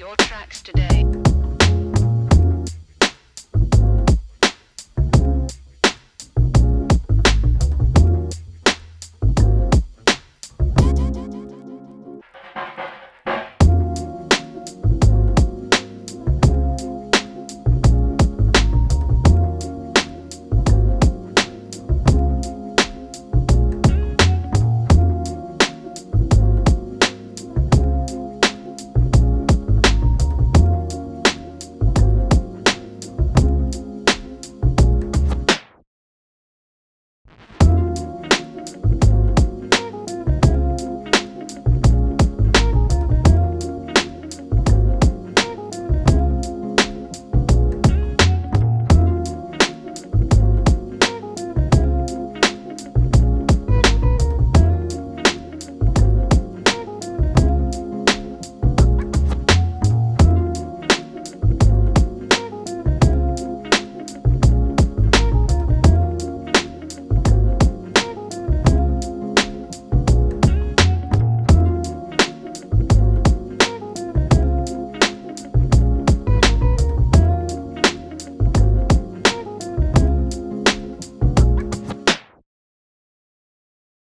your tracks today.